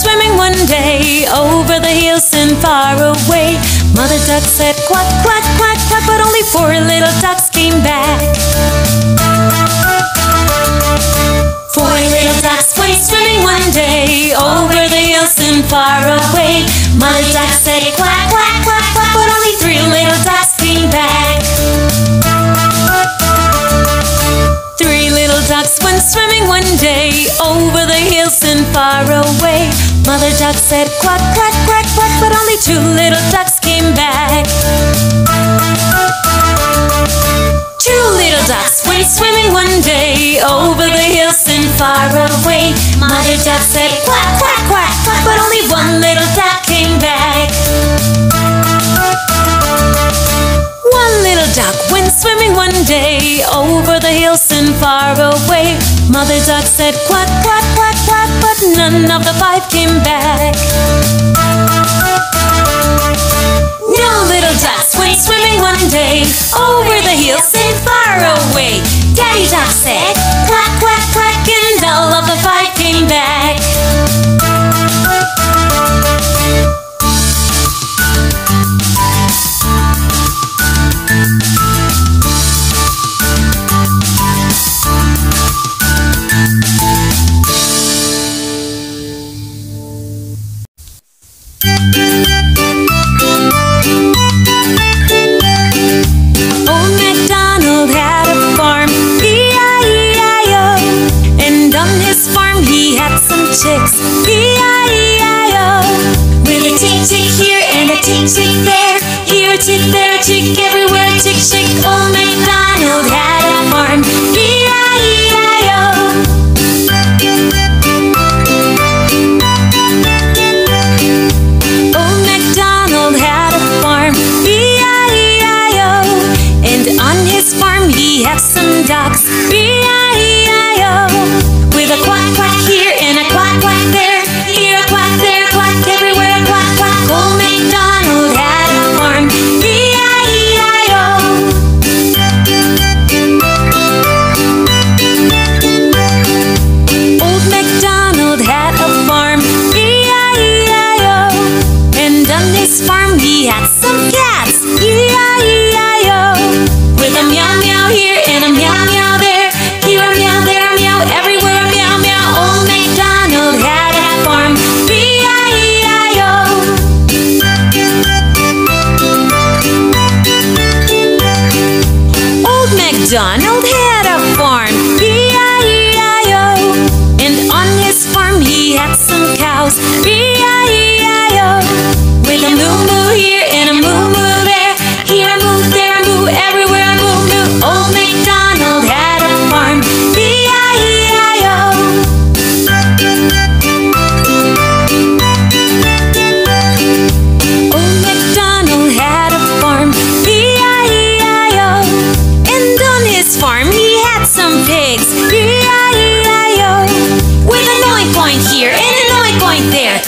swimming one day over the hills and far away. Mother duck said quack, quack, quack, quack, but only four little ducks came back. Four little ducks went swimming one day over the hills and far away. Mother duck said quack, quack, quack, quack, but only three little ducks came back. Ducks went swimming one day over the hills and far away. Mother duck said quack, quack, quack, quack, but only two little ducks came back. Two little ducks went swimming one day over the hills and far away. Mother duck said quack, quack, quack, quack, but only one little duck came back. One little duck went swimming one day over the hills and far away. Mother duck said quack, quack, quack, quack, but none of the five came back. He had some ducks, E-I-E-I-O. With a quack quack here and a quack quack there, here a quack, there a quack, everywhere a quack quack. Old MacDonald had a farm, E-I-E-I-O. Old MacDonald had a farm, E-I-E-I-O. And on his farm he had some Old MacDonald had a farm, E-I-E-I-O. And on his farm he had some cows, E-I-E-I-O. With an oink oink here and an oink oink there,